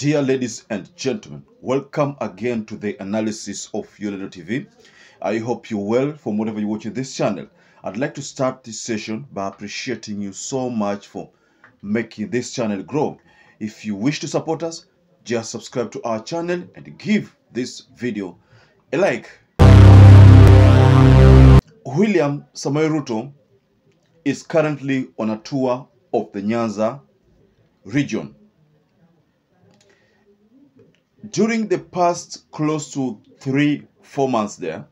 Dear ladies and gentlemen, welcome again to the analysis of Yoleno TV. I hope you're well from whatever you're watching this channel. I'd like to start this session by appreciating you so much for making this channel grow. If you wish to support us, just subscribe to our channel and give this video a like. William Samoei Ruto is currently on a tour of the Nyanza region. During the past close to three, four months there,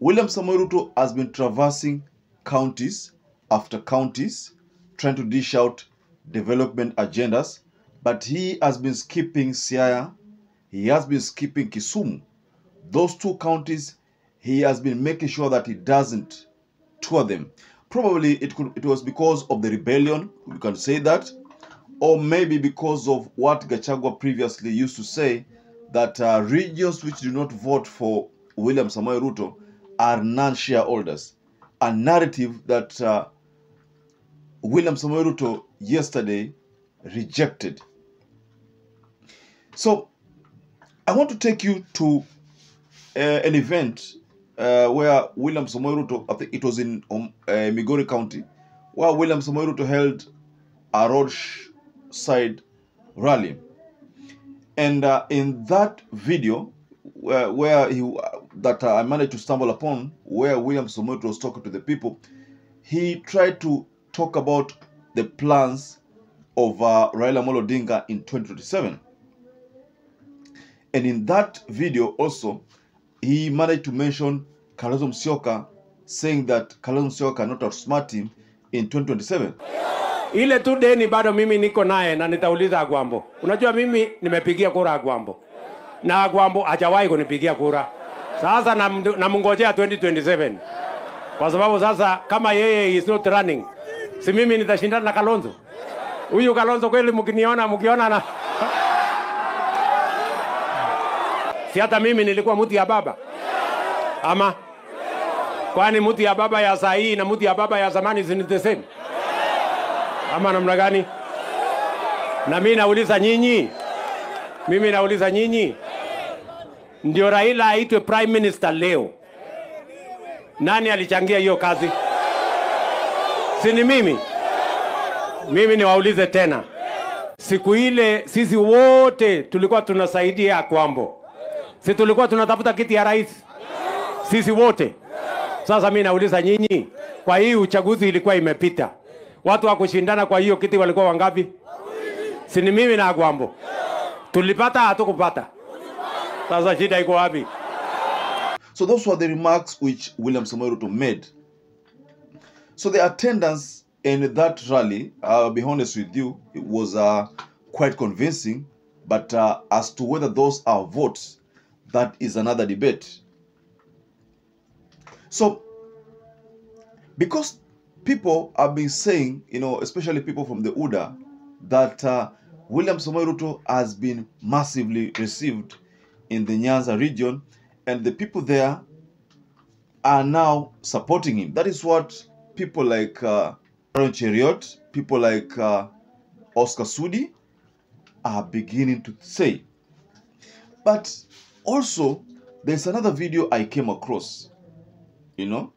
William Samoei Ruto has been traversing counties after counties, trying to dish out development agendas, but he has been skipping Siaya, he has been skipping Kisumu. Those two counties, he has been making sure that he doesn't tour them. Probably it could it was because of the rebellion, you can say that, or maybe because of what Gachagua previously used to say that uh, regions which do not vote for William Samoei Ruto are non-shareholders. A narrative that uh, William Samoei Ruto yesterday rejected. So I want to take you to uh, an event uh, where William Samoei Ruto, I think it was in um, uh, Migori County, where William Samoei Ruto held a roadside rally. And uh, in that video, where, where he that uh, I managed to stumble upon, where William Samoei was talking to the people, he tried to talk about the plans of uh, Raila Amolo Odinga in 2027. And in that video also, he managed to mention Kalonzo Musyoka, saying that Kalonzo Musyoka cannot outsmart him in 2027. Ile tu deni bado mimi niko naye na nitauliza Agwambo. Unajua mimi nimepigia kura Agwambo na Agwambo hajawahi kunipigia kura. Sasa namngojea na 2027 kwa sababu sasa kama yeye is not running, si mimi nitashindana na Kalonzo. Huyu Kalonzo kweli, mkiniona mkiona na si hata mimi nilikuwa mti ya baba ama kwani mti ya baba ya saa hii na mti ya baba ya zamani si the same ama namna gani? Na mimi nauliza nyinyi, mimi nauliza nyinyi, ndio Raila aitwe prime minister leo, nani alichangia hiyo kazi? Si ni mimi? Mimi niwaulize tena, siku ile sisi wote tulikuwa tunasaidia Kwambo, si tulikuwa tunatafuta kiti ya rais sisi wote. Sasa mimi nauliza nyinyi, kwa hii uchaguzi ilikuwa imepita, watu wa kushindana kwa hiyo kiti walikuwa wangapi? Si ni mimi na Agwambo, tulipata hatukupata? Sasa shida iko wapi? So those were the remarks which William Samoei Ruto made. So the attendance in that rally, I'll be honest with you, it was uh, quite convincing. But uh, as to whether those are votes, that is another debate. So, because people have been saying, you know, especially people from the UDA, that uh, William Samoei Ruto has been massively received in the Nyanza region, and the people there are now supporting him. That is what people like uh, Cheriot, people like uh, Oscar Sudi are beginning to say. But also, there's another video I came across, you know,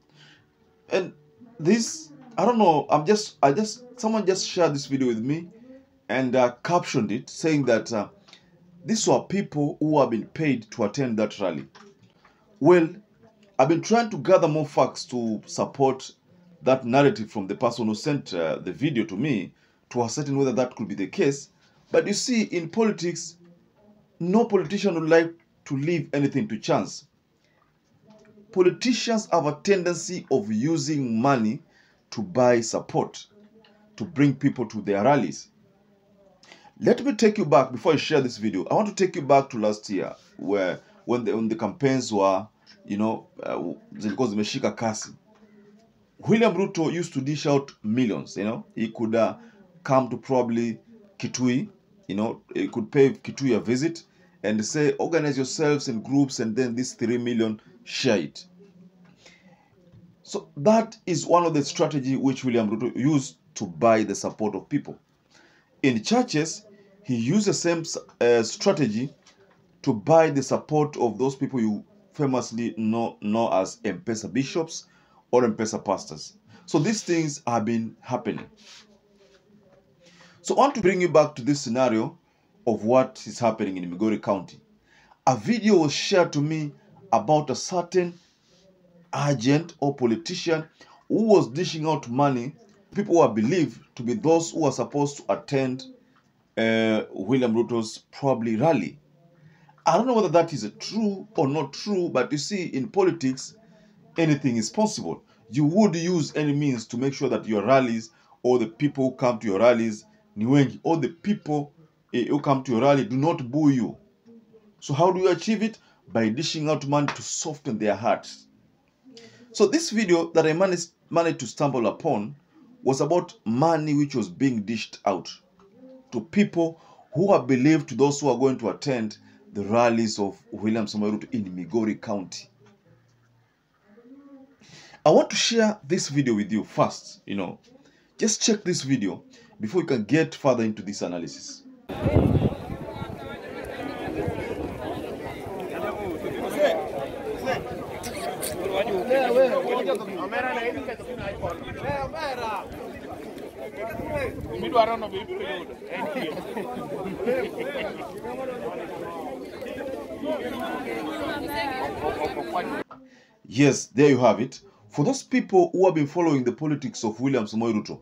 and this I don't know. I'm just I just someone just shared this video with me and uh, captioned it saying that uh, these were people who have been paid to attend that rally. Well, I've been trying to gather more facts to support that narrative from the person who sent uh, the video to me to ascertain whether that could be the case. But you see, in politics, no politician would like to leave anything to chance. Politicians have a tendency of using money to buy support, to bring people to their rallies. Let me take you back before I share this video. I want to take you back to last year where when the, when the campaigns were, you know, uh, zimeshika kasi. William Ruto used to dish out millions, you know. He could uh, come to probably Kitui, you know, he could pay Kitui a visit and say, organize yourselves in groups and then this 3 million, share it. So that is one of the strategy which William Ruto used to buy the support of people. In churches, he used the same uh, strategy to buy the support of those people you famously know, know as M-Pesa bishops or M-Pesa pastors. So these things have been happening. So I want to bring you back to this scenario of what is happening in Migori County. A video was shared to me about a certain agent or politician who was dishing out money. People were believed to be those who were supposed to attend uh, William Ruto's probably rally. I don't know whether that is true or not true, but you see, in politics, anything is possible. You would use any means to make sure that your rallies or the people who come to your rallies, ni wengi, or the people eh, who come to your rally do not boo you. So how do you achieve it? By dishing out money to soften their hearts. So this video that I managed, managed to stumble upon was about money which was being dished out to people who are believed to those who are going to attend the rallies of William Samoei in Migori County. I want to share this video with you first, you know. Just check this video before you can get further into this analysis. Yes, there you have it. For those people who have been following the politics of William Samoei Ruto,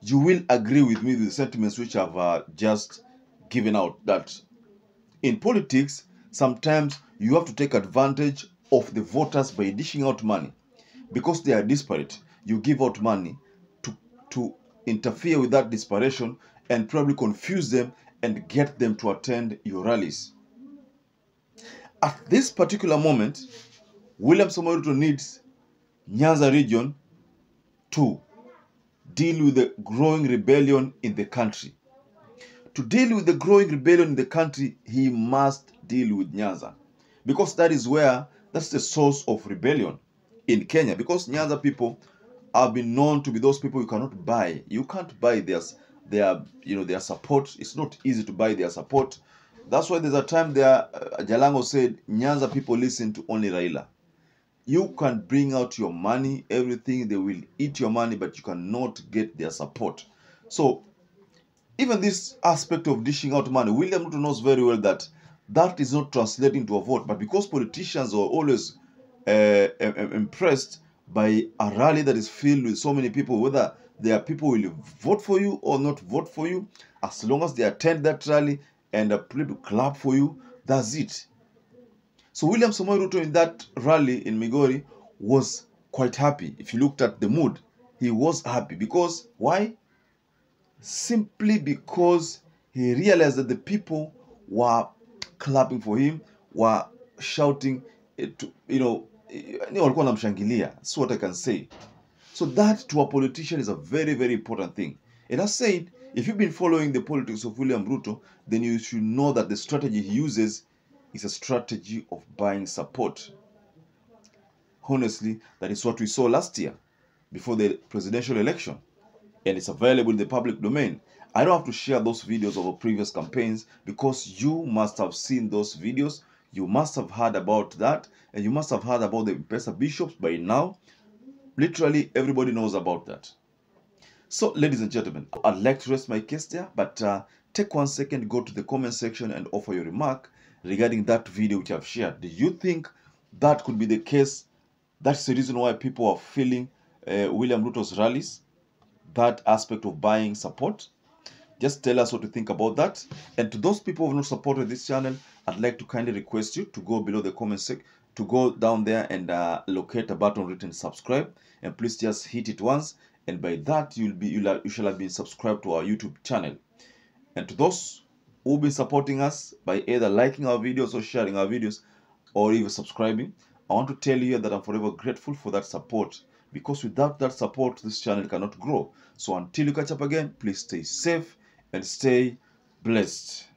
you will agree with me with the sentiments which I've uh, just given out that in politics, sometimes you have to take advantage of the voters by dishing out money because they are disparate. You give out money to to interfere with that desperation and probably confuse them and get them to attend your rallies. At this particular moment, William Samoei Ruto needs Nyanza region to deal with the growing rebellion in the country. To deal with the growing rebellion in the country, he must deal with Nyanza because that is where that's the source of rebellion in Kenya. Because Nyanza people have been known to be those people you cannot buy. You can't buy their their you know their support. It's not easy to buy their support. That's why there's a time there uh, Jalango said Nyanza people listen to only Raila. You can bring out your money, everything, they will eat your money, but you cannot get their support. So even this aspect of dishing out money, William Ruto knows very well that that is not translating to a vote. But because politicians are always uh, im- im- impressed by a rally that is filled with so many people, whether there are people who will vote for you or not vote for you, as long as they attend that rally and are clap for you, that's it. So William Samoei Ruto in that rally in Migori was quite happy. If you looked at the mood, he was happy because why? Simply because he realized that the people were clapping for him, were shouting, to, you know, ni walikuwa wanamshangilia. That's what I can say. So that to a politician is a very, very important thing. And I said, if you've been following the politics of William Ruto, then you should know that the strategy he uses is a strategy of buying support. Honestly, that is what we saw last year before the presidential election. And it's available in the public domain. I don't have to share those videos of our previous campaigns because you must have seen those videos. You must have heard about that. And you must have heard about the Pesa bishops by now. Literally, everybody knows about that. So, ladies and gentlemen, I'd like to rest my case there, but uh, take one second, go to the comment section and offer your remark regarding that video which I've shared. Do you think that could be the case? That's the reason why people are feeling uh, William Ruto's rallies, that aspect of buying support. Just tell us what you think about that. And to those people who have not supported this channel, I'd like to kindly request you to go below the comment section, to go down there and uh, locate a button written subscribe. And please just hit it once. And by that, you'll be you'll you shall have been subscribed to our YouTube channel. And to those who will be supporting us by either liking our videos or sharing our videos or even subscribing, I want to tell you that I'm forever grateful for that support because without that support, this channel cannot grow. So until you catch up again, please stay safe and stay blessed.